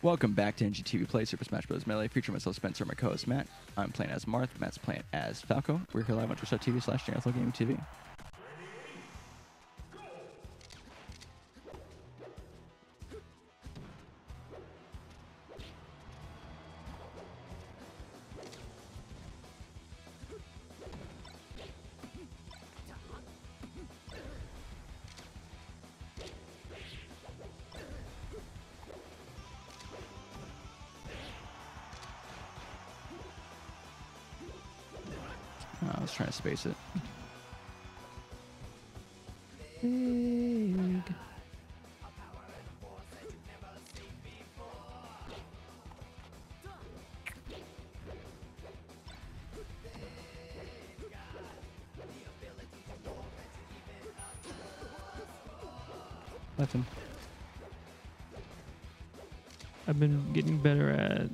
Welcome back to NGTV Play Super Smash Bros. Melee, featuring myself, Spencer, my co-host Matt. I'm playing as Marth. Matt's playing as Falco. We're here live on twitch.tv slash TV. Better at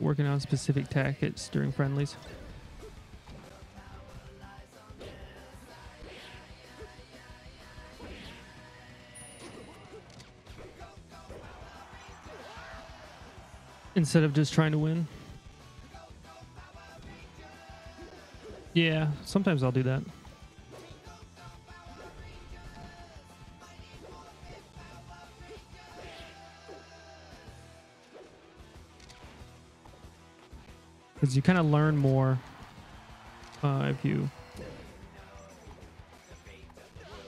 working on specific tactics during friendlies. Instead of just trying to win. Yeah, sometimes I'll do that. Because you kind of learn more uh, if you.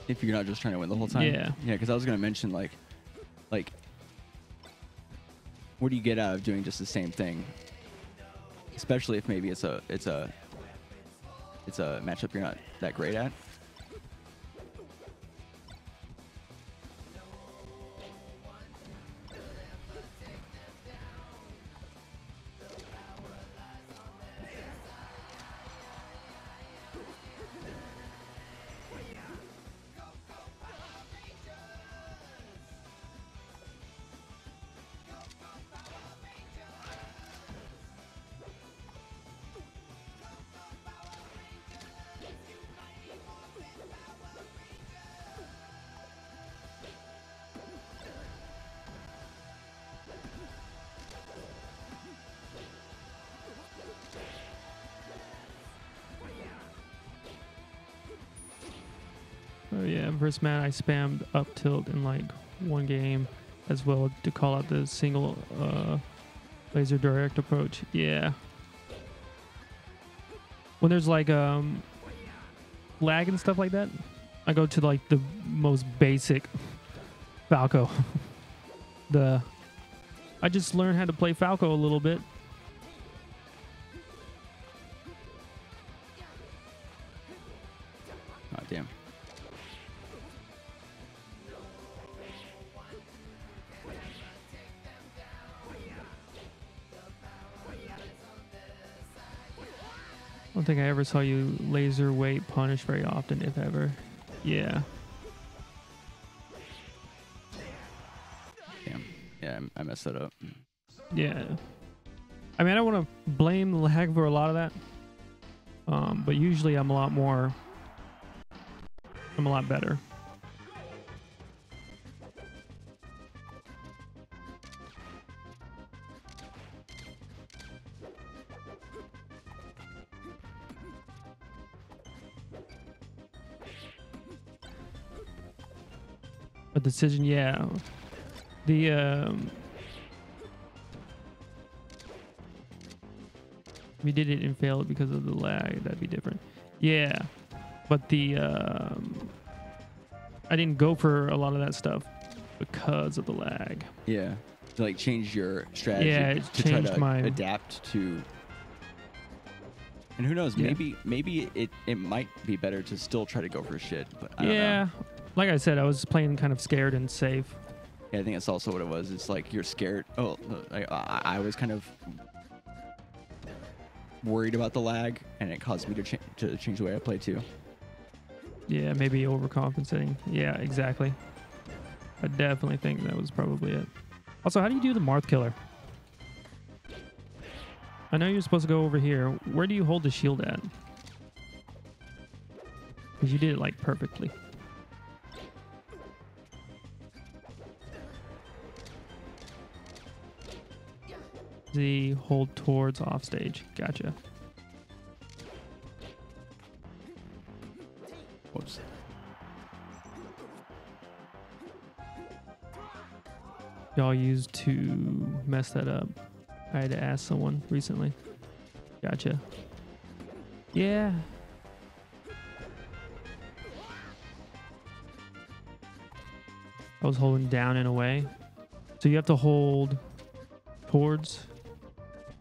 If you're not just trying to win the whole time. Yeah. Yeah, because I was gonna mention like, like, what do you get out of doing just the same thing? Especially if maybe it's a it's a it's a matchup you're not that great at. Versus Matt, I spammed up tilt in like one game as well to call out the single uh, laser direct approach. Yeah. When there's like um lag and stuff like that, I go to like the most basic Falco. the I just learned how to play Falco a little bit. I don't think I ever saw you laser weight punish very often, if ever. Yeah. Damn. Yeah, I messed that up. Yeah. I mean, I don't want to blame the lag for a lot of that. Um, but usually I'm a lot more. I'm a lot better. A decision, yeah. The um, you did it and failed because of the lag, that'd be different. Yeah, but the um, I didn't go for a lot of that stuff because of the lag. Yeah. To like change your strategy Yeah, it to try to my- adapt to and who knows, Yeah. maybe maybe it, it might be better to still try to go for shit, but I don't yeah, know. Like I said, I was playing kind of scared and safe. Yeah, I think that's also what it was. It's like you're scared. Oh, I, I, was kind of worried about the lag, and it caused me to, cha- to change the way I play too. Yeah, maybe overcompensating. Yeah, exactly. I definitely think that was probably it. Also, how do you do the Marth killer? I know you're supposed to go over here. Where do you hold the shield at? Because you did it like perfectly. Z hold towards off stage. Gotcha. Whoops. Y'all used to mess that up. I had to ask someone recently. Gotcha. Yeah. I was holding down and away. So you have to hold towards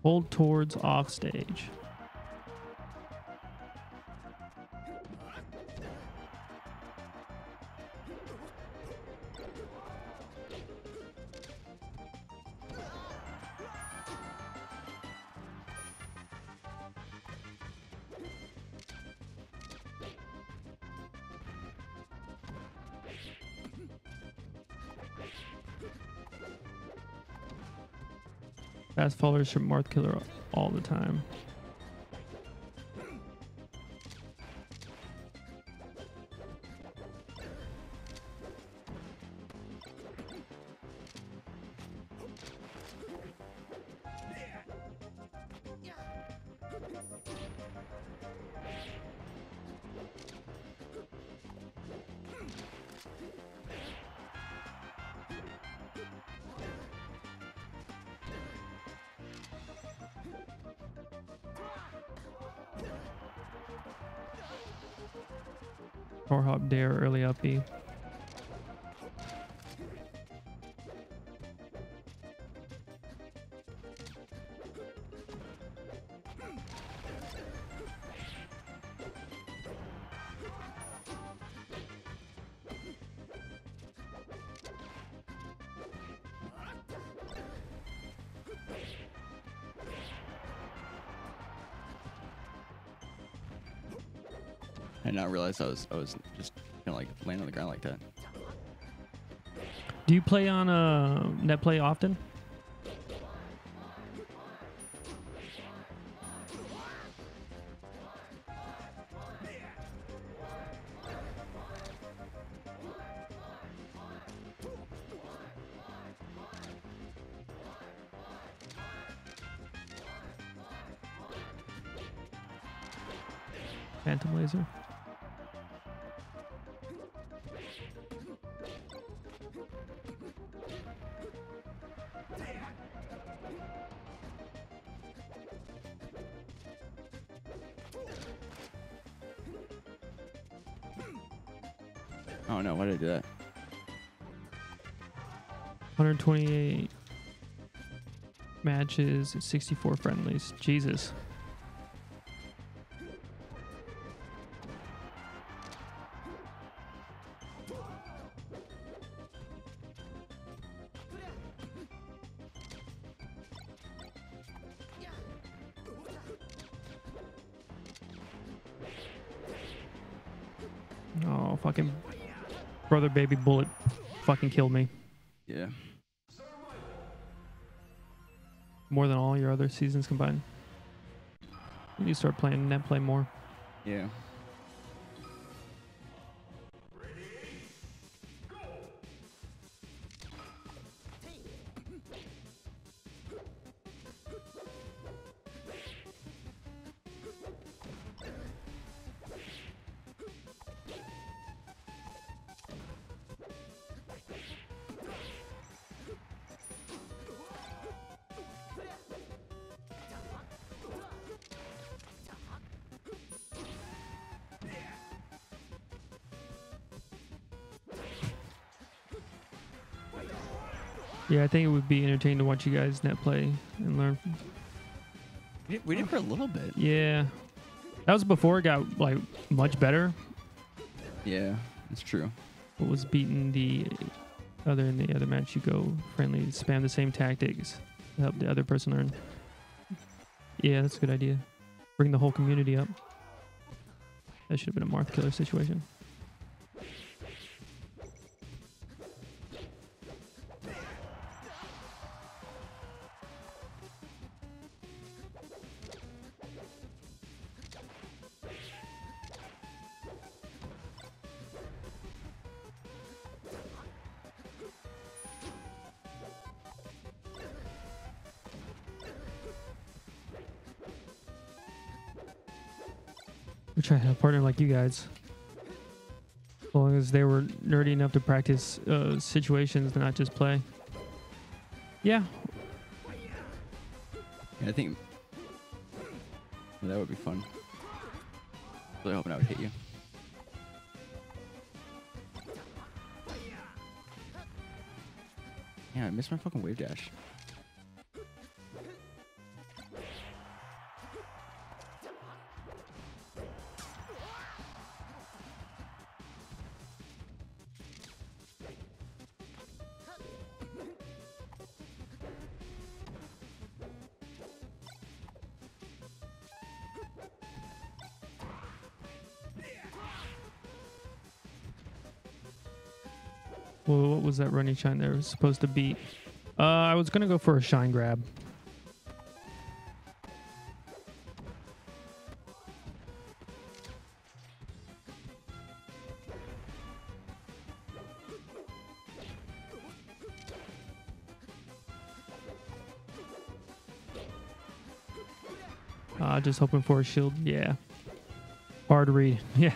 hold towards off stage. Fast fallers from Marth Killer all the time. Or hop dare early up B. I did not realize I was I was just laying on the ground like that. Do you play on uh, net play often? 128 matches, 64 friendlies. Jesus. Oh, fucking brother baby bullet fucking killed me. Yeah. More than all your other seasons combined. You start playing net play more. Yeah. Yeah, I think it would be entertaining to watch you guys net play and learn. We did, we did for a little bit. yeah, that was before it got like much better. Yeah, it's true. But was beating the other in the other match. You go friendly, spam the same tactics to help the other person learn. Yeah, that's a good idea. Bring the whole community up. That should have been a Marth killer situation. Like you guys. As long as they were nerdy enough to practice uh, situations and not just play. Yeah, Yeah, I think that would be fun. Really hoping I would hit you. Yeah, I missed my fucking wave dash. Was that running shine there was supposed to beat? Uh, I was gonna go for a shine grab. Uh, just hoping for a shield. Yeah. Hard read. Yeah.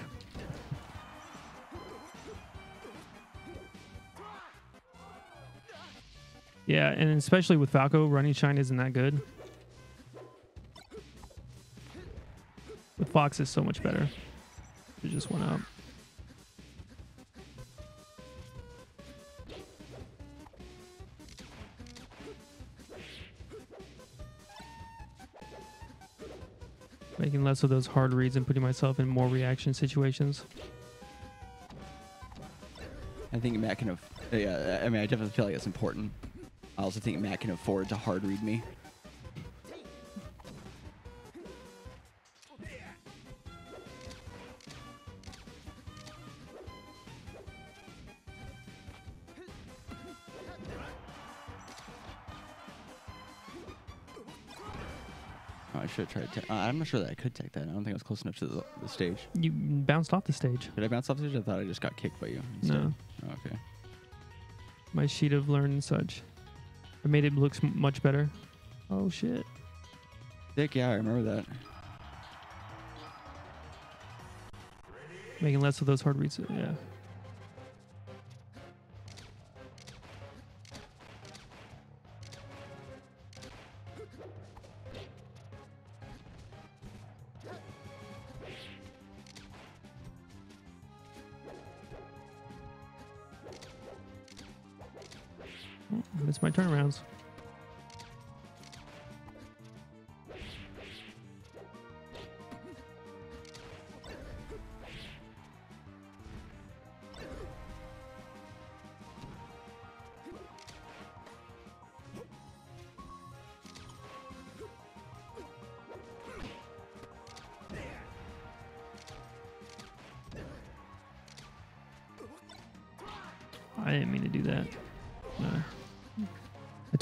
Yeah, and especially with Falco, running shine isn't that good. With Fox is so much better. It just went up. Making less of those hard reads and putting myself in more reaction situations. I think Matt can. Uh, yeah, I mean, I definitely feel like it's important. I also think Matt can afford to hard read me. Oh, I should have tried. To uh, I'm not sure that I could take that. I don't think I was close enough to the, the stage. You bounced off the stage. Did I bounce off the stage? I thought I just got kicked by you. Instead. No. Oh, okay. My sheet of learn and such. I made it look much better. Oh shit. Dick, yeah, I remember that. Making less of those hard reads. Yeah.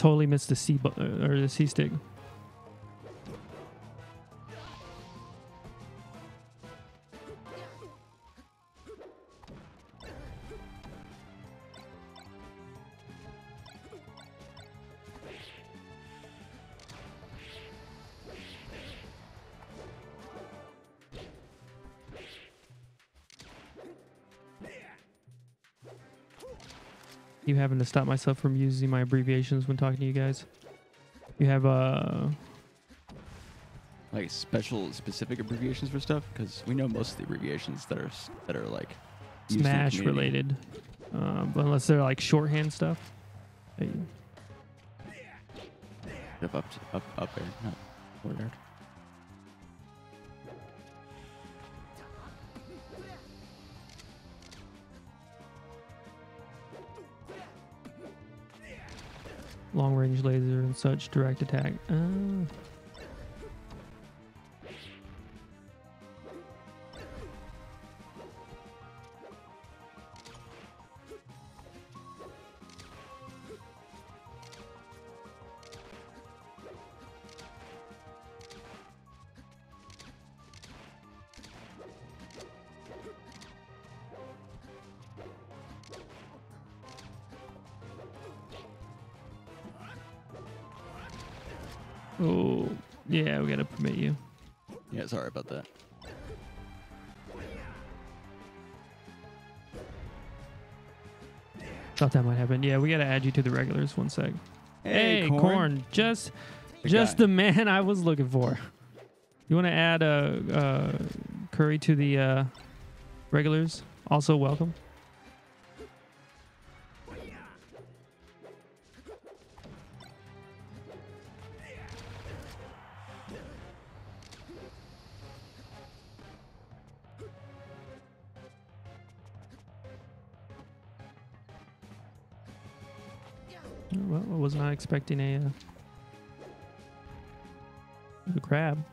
Totally missed the C bu- or the C stick. You having to stop myself from using my abbreviations when talking to you guys. You have uh Like special, specific abbreviations for stuff, because we know most of the abbreviations that are that are like used in the Smash related, um, unless they're like shorthand stuff. Hey, Up, up, up, up there, not forward air. Long range laser and such, direct attack. Uh, Oh, yeah, we gotta permit you. Yeah, sorry about that. Thought that might happen. Yeah, we gotta add you to the regulars. One sec. Hey, hey corn. corn. just, the just guy. the man I was looking for. You want to add a uh, uh, curry to the uh, regulars? Also, welcome. Expecting a, uh, a crab.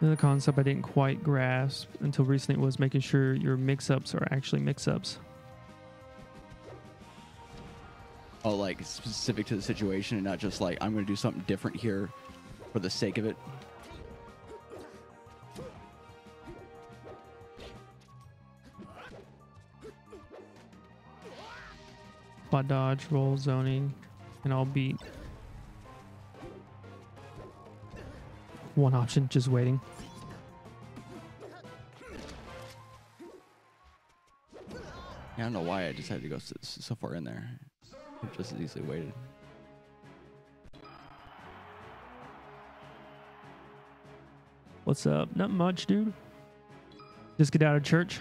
Another concept I didn't quite grasp until recently was making sure your mix-ups are actually mix-ups. Oh, like specific to the situation and not just like I'm going to do something different here for the sake of it. Dodge, roll, zoning, and I'll beat one option, just waiting. Yeah, I don't know why I just had to go so, so far in there. Just as easily waited. What's up? Not much, dude. Just get out of church.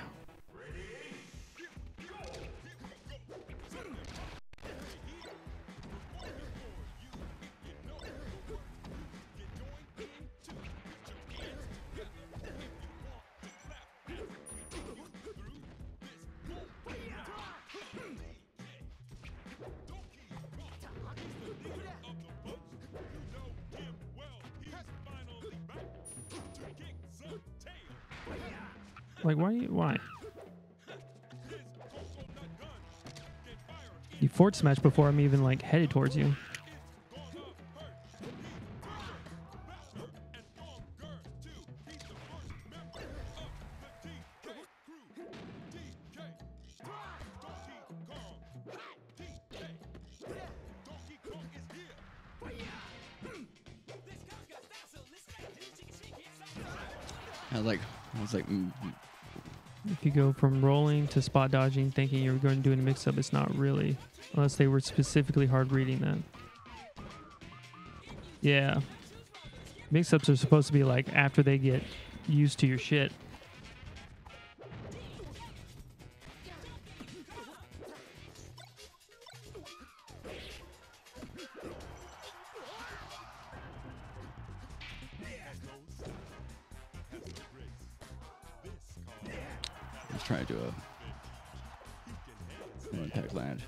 Like, why? Why? You forward smash before I'm even like headed towards you. From rolling to spot dodging, thinking you're going to do a mix up, it's not really, unless they were specifically hard reading that. Yeah. Mix ups are supposed to be like after they get used to your shit. Trying to do a impact land.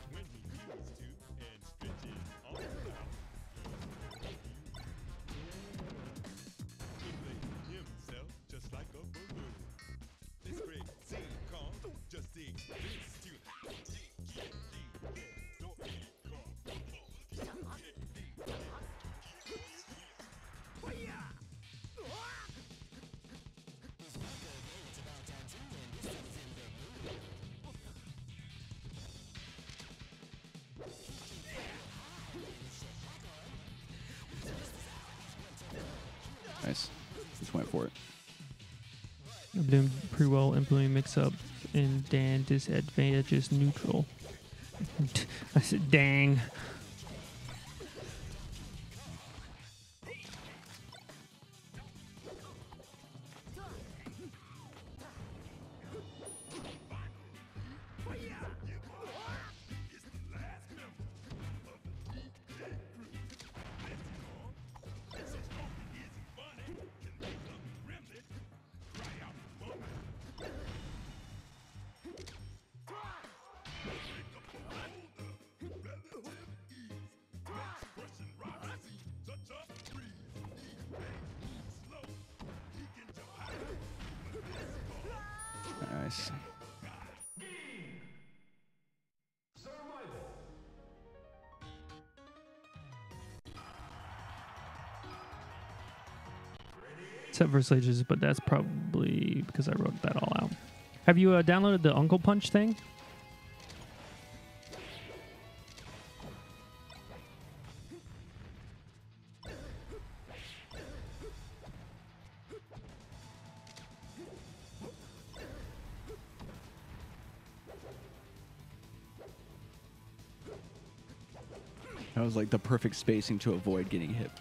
Well implementing mix up and Dan disadvantages neutral. I said, dang. Nice. Except for Slages, but that's probably because I wrote that all out. Have you uh, downloaded the Uncle Punch thing? Like the perfect spacing to avoid getting hit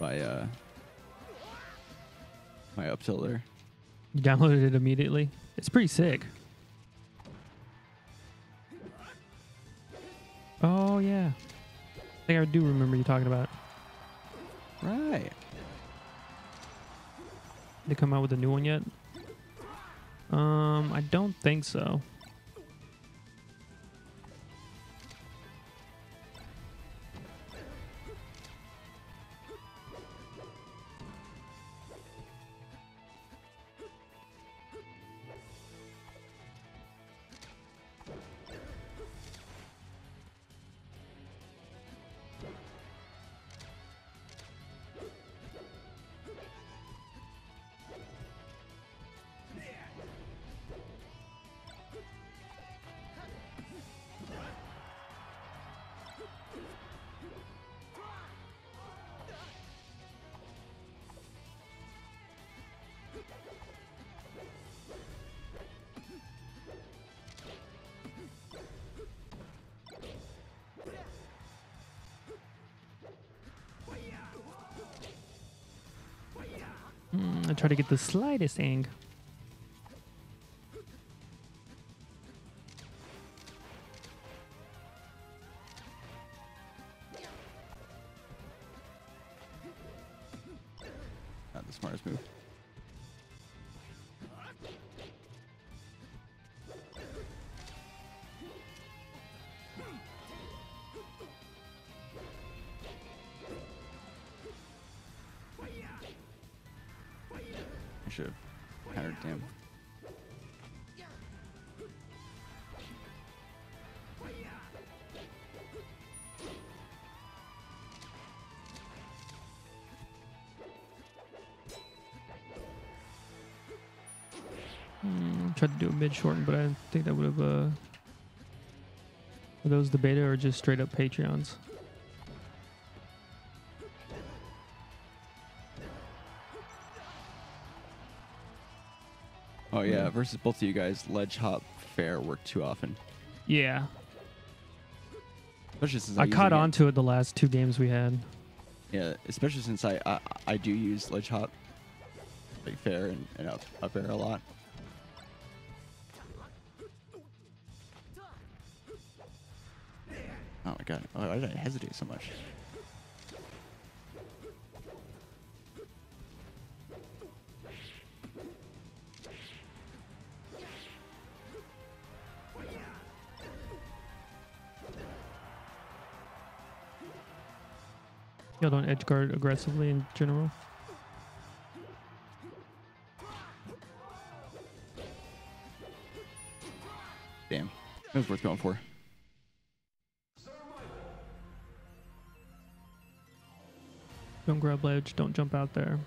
by uh my up tilter. You downloaded it immediately. It's pretty sick. Oh yeah, I think I do remember you talking about. it. Right. They come out with a new one yet? Um, I don't think so. I try to get the slightest ang. Do a mid shorten, but I think that would have. Uh, are those the beta or just straight up Patreons? Oh yeah, versus both of you guys, ledge hop fair work too often. Yeah, Especially since I use caught on to it the last two games we had. Yeah, especially since I I, I do use ledge hop like fair and, and up up air a lot. Why did I hesitate so much? Y'all don't edge guard aggressively in general. Damn, it was worth going for. Don't grab ledge. Don't jump out there.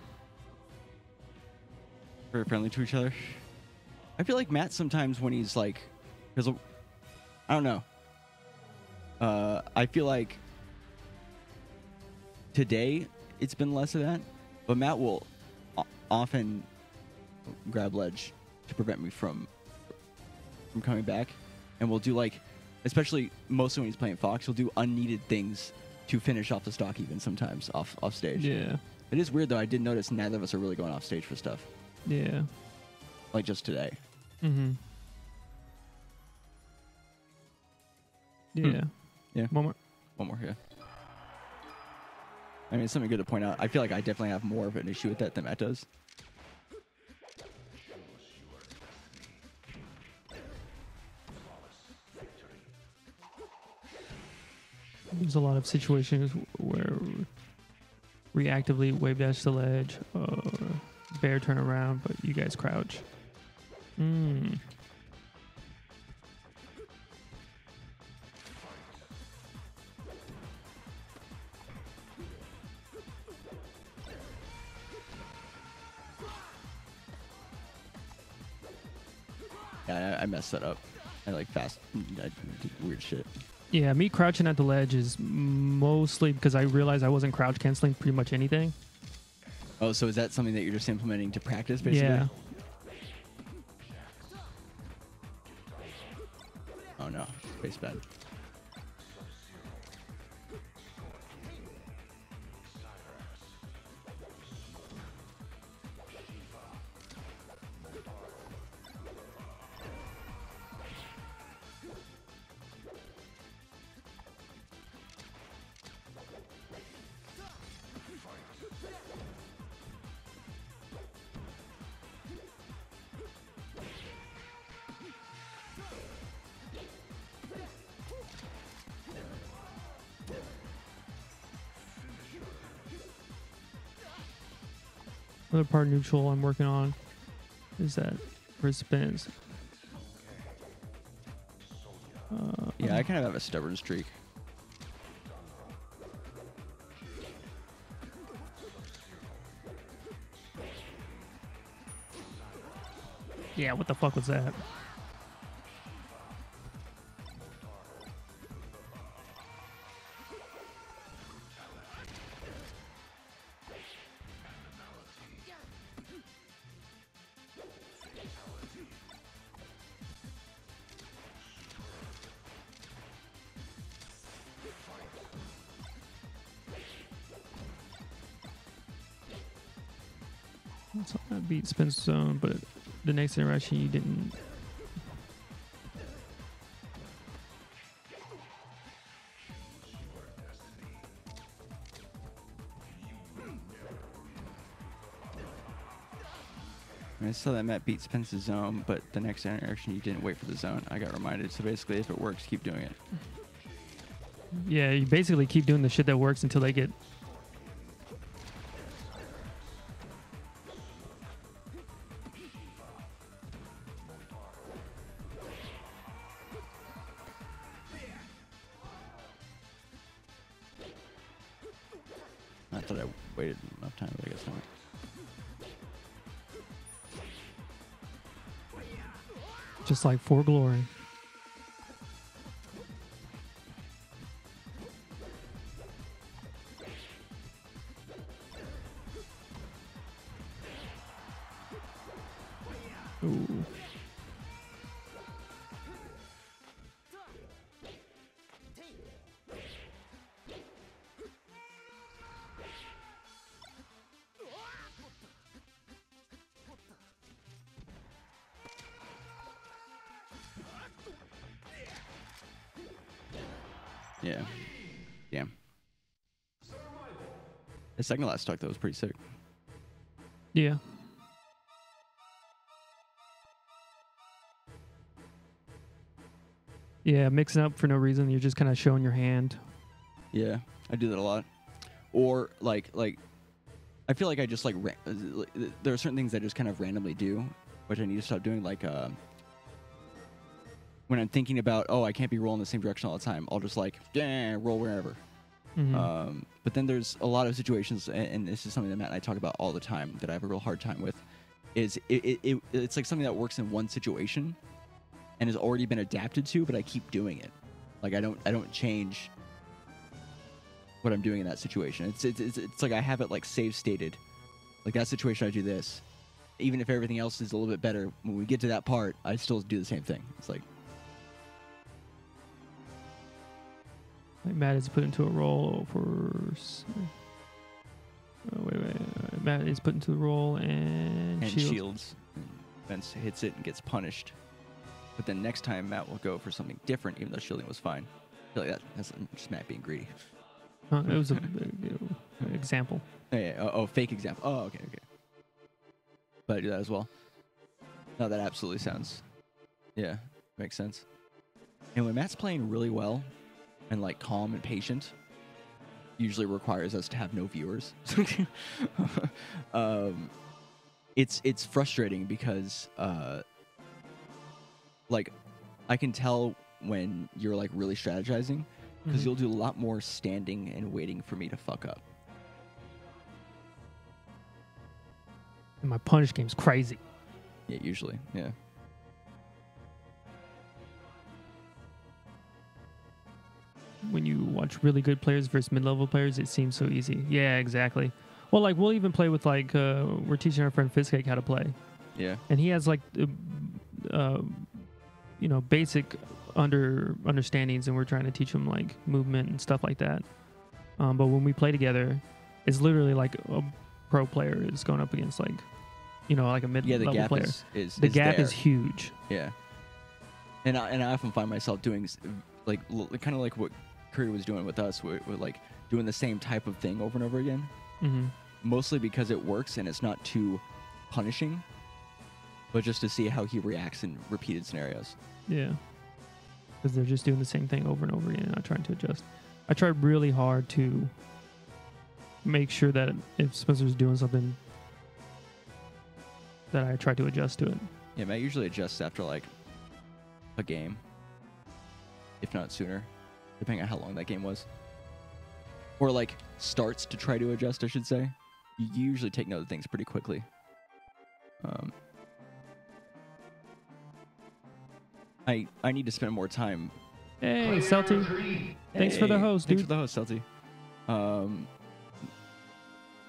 Very friendly to each other. I feel like Matt sometimes when he's like, because I don't know. Uh, I feel like today it's been less of that, but Matt will often grab ledge to prevent me from from coming back, and we'll do like, especially mostly when he's playing Fox, he'll do unneeded things to finish off the stock even sometimes off off stage. Yeah, It is weird though. I did notice neither of us are really going off stage for stuff yeah. like just today. Mm-hmm. Yeah. Yeah. One more. One more, yeah. I mean, it's something good to point out. I feel like I definitely have more of an issue with that than Matt does. There's a lot of situations where reactively wave dash the ledge or bear turn around, but you guys crouch. Mm. Yeah, I, messed that up. I like fast, I weird shit. Yeah, me crouching at the ledge is mostly because I realized I wasn't crouch canceling pretty much anything. Oh, so is that something that you're just implementing to practice, basically? Yeah. Oh no, face bad. Another part neutral I'm working on is that for spins. Uh, Yeah, I kind of have a stubborn streak. yeah. What the fuck was that? So that beat spin zone, but the next interaction you didn't. I saw that Matt beat Spence's zone, but the next interaction you didn't wait for the zone. I got reminded. So basically, if it works, keep doing it. Yeah, you basically keep doing the shit that works until they get. Thought I waited enough time, but I guess not. Just like for glory. Second last talk that was pretty sick. Yeah. Yeah, mixing up for no reason. You're just kind of showing your hand. Yeah, I do that a lot. Or like like, I feel like I just like ra- there are certain things I just kind of randomly do, which I need to stop doing. Like uh, when I'm thinking about oh I can't be rolling the same direction all the time, I'll just like roll wherever. Mhm. Um, but then there's a lot of situations, and, and this is something that Matt and I talk about all the time that I have a real hard time with. Is it, it, it it's like something that works in one situation, and has already been adapted to, but I keep doing it. Like I don't I don't change what I'm doing in that situation. It's it's it's, it's like I have it like save stated. Like that situation, I do this. Even if everything else is a little bit better, when we get to that part, I still do the same thing. It's like Matt is put into a role for. Oh, wait, wait. uh, Matt is put into the role and, and shield. shields. Vince hits it and gets punished. But then next time Matt will go for something different, even though shielding was fine. I feel like that, that's just Matt being greedy. Huh, it was a, a- a example. Oh, yeah, oh, oh, fake example. Oh, okay, okay. But I do that as well. No, that absolutely sounds. Yeah, makes sense. And when Matt's playing really well, and like calm and patient, usually requires us to have no viewers. um, it's it's frustrating because uh, like I can tell when you're like really strategizing because Mhm. you'll do a lot more standing and waiting for me to fuck up. And my punish game's crazy. Yeah, usually. Yeah. Really good players versus mid-level players, it seems so easy. Yeah, exactly. Well, like we'll even play with like uh, we're teaching our friend Fizzcake how to play, Yeah. and he has like uh, uh, you know basic under understandings, and we're trying to teach him like movement and stuff like that. Um, but when we play together, it's literally like a pro player is going up against like you know like a Yeah, mid-level the gap player. is, is the is gap there. is huge. Yeah. And I, and I often find myself doing like kind of like what Curry was doing with us, with, with like doing the same type of thing over and over again, hmm mostly because it works and it's not too punishing, but just to see how he reacts in repeated scenarios. Yeah. Because they're just doing the same thing over and over again, not trying to adjust. I tried really hard to make sure that if Spencer's doing something that I try to adjust to it. Yeah, Matt usually adjusts after like a game, if not sooner, depending on how long that game was. Or like starts to try to adjust, I should say. You usually take note of things pretty quickly. Um, I I need to spend more time. Hey, Celty. Thanks for the Hey, host, Thanks dude. for the host, Celty. Um,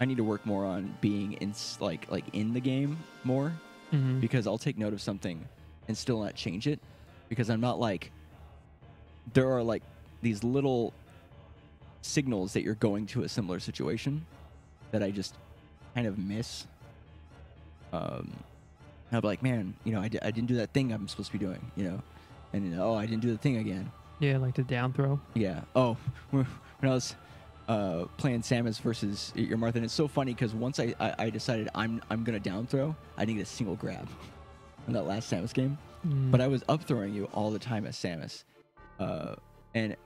I need to work more on being in like like in the game more hmm because I'll take note of something and still not change it because I'm not like there are like these little signals that you're going to a similar situation that I just kind of miss. Um, I'll be like, man, you know, I, I didn't do that thing I'm supposed to be doing, you know, and oh, I didn't do the thing again. Yeah, like the down throw. Yeah. Oh, when I was uh, playing Samus versus your Martha, and it's so funny because once I, I, I decided I'm I'm gonna down throw, I didn't get a single grab in that last Samus game. Mm. But I was up throwing you all the time as Samus, uh, and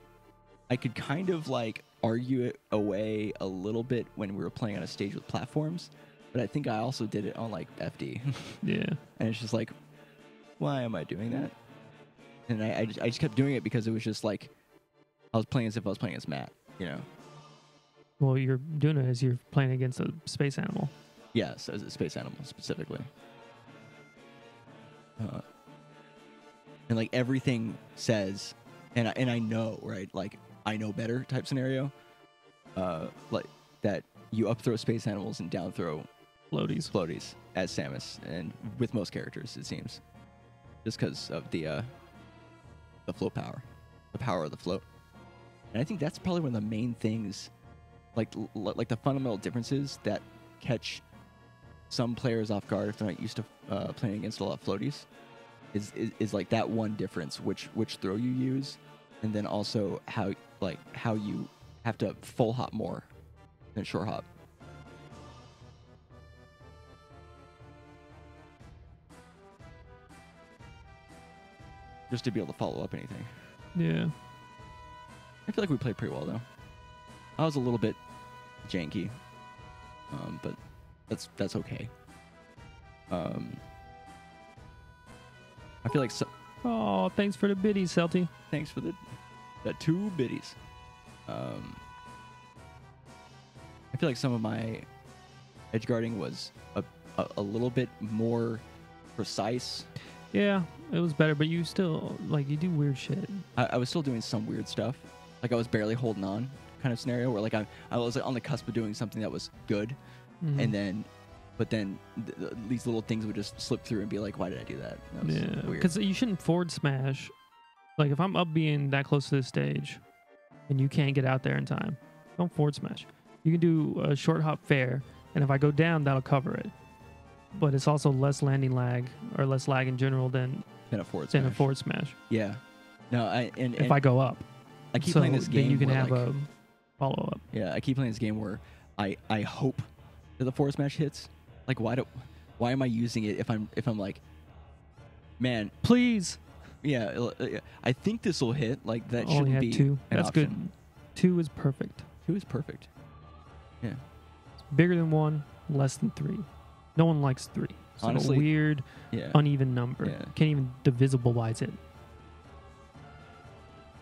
I could kind of like argue it away a little bit when we were playing on a stage with platforms. But I think I also did it on like FD, yeah. and it's just like, why am I doing that? And I I just, I just kept doing it because it was just like I was playing as if I was playing as Matt, you know. Well, you're doing it as you're playing against a space animal. Yes, as a space animal specifically. Uh, and like everything says, and I, and I know right, like I know better type scenario. Uh, like that you up throw space animals and down throw Floaties. floaties as Samus, and with most characters it seems, just because of the uh, the float power, the power of the float. And I think that's probably one of the main things, like l- like the fundamental differences that catch some players off guard if they're not used to uh, playing against a lot of floaties. Is, is is like that one difference, which which throw you use, and then also how like how you have to full hop more than short hop. just to be able to follow up anything. Yeah. I feel like we played pretty well though. I was a little bit janky, um, but that's that's okay. Um, I feel like so, Oh, thanks for the biddies, Celty. thanks for the the two biddies. Um, I feel like some of my edge guarding was a, a, a little bit more precise. Yeah, it was better, but you still like you do weird shit. I, I was still doing some weird stuff. Like I was barely holding on, kind of scenario where like I I was on the cusp of doing something that was good, Mhm. and then, but then th- th- these little things would just slip through and be like, why did I do that? That was yeah, weird. because you shouldn't forward smash. Like if I'm up being that close to the stage, and you can't get out there in time, don't forward smash. You can do a short hop fair, and if I go down, that'll cover it. But it's also less landing lag or less lag in general than Then a forward than a smash. forward smash. Yeah. No, I and, If and I go up, I keep so playing this game. then you can where, have like, a follow up. Yeah, I keep playing this game where I I hope that the forward smash hits. Like why do why am I using it if I'm if I'm like, man, Please, yeah, uh, I think this will hit. Like that only shouldn't had be two. That's option. good. Two is perfect. Two is perfect. Yeah. Bigger than one, less than three. No one likes three. It's Honestly, a weird, Yeah. uneven number. Yeah. Can't even divisible buys it.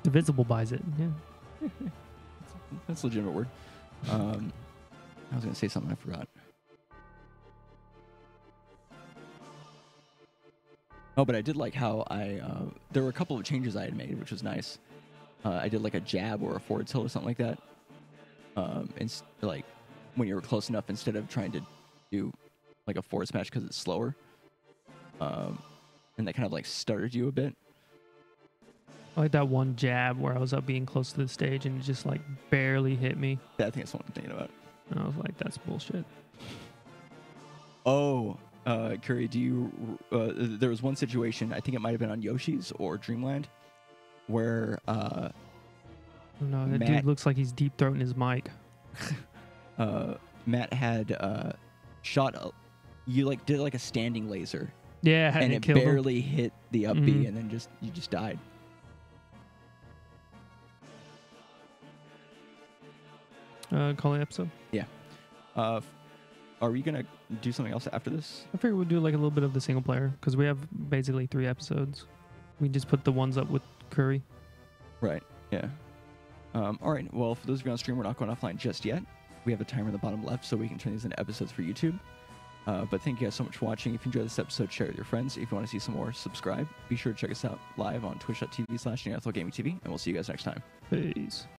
Divisible buys it. Yeah. That's a legitimate word. Um, I was gonna say something I forgot. Oh, but I did like how I uh, there were a couple of changes I had made, which was nice. Uh, I did like a jab or a forward tilt or something like that. Um, and like when you were close enough, instead of trying to do like a forward smash because it's slower, um, and that kind of like started you a bit. I like that one jab where I was up being close to the stage and it just like barely hit me. Yeah, I think that's what I'm thinking about. And I was like, that's bullshit. Oh, uh, Curry, do you? Uh, there was one situation. I think it might have been on Yoshi's or Dreamland, where uh, No, that Matt- dude looks like he's deep throating his mic. uh, Matt had uh, shot. A, you like did like a standing laser, Yeah, and, it, it killed him. barely hit the up B, Mhm. and then just you just died. Uh, call it episode. Yeah. Uh, are we gonna do something else after this? I figure we'll do like a little bit of the single player because we have basically three episodes. We just put the ones up with Curry. Right. Yeah. Um, all right. Well, for those of you on stream, we're not going offline just yet. We have a timer in the bottom left, so we can turn these into episodes for YouTube. Uh, but thank you guys so much for watching. If you enjoyed this episode, share it with your friends. If you want to see some more, subscribe. Be sure to check us out live on twitch.tv slash TV, and we'll see you guys next time. Peace.